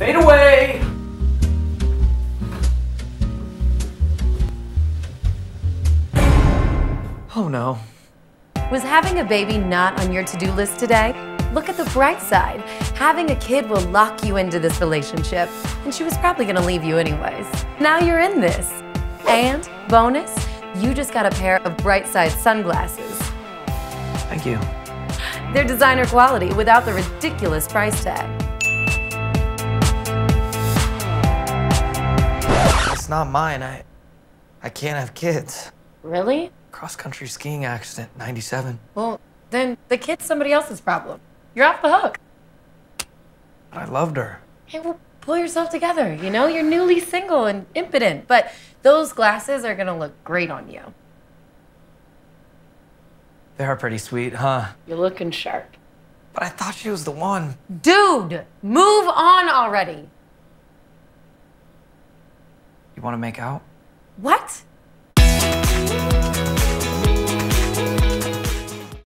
Fade away! Oh no. Was having a baby not on your to-do list today? Look at the bright side. Having a kid will lock you into this relationship, and she was probably gonna leave you anyways. Now you're in this. And, bonus, you just got a pair of Brightside sunglasses. Thank you. They're designer quality without the ridiculous price tag. Not mine. I I can't have kids. Really? Cross country skiing accident, 97. Well, then the kid's somebody else's problem. You're off the hook. But I loved her. Hey, well, pull yourself together. You know, you're newly single and impotent, but those glasses are gonna look great on you. They are pretty sweet, huh? You're looking sharp. But I thought she was the one. Dude, move on already. You want to make out? What?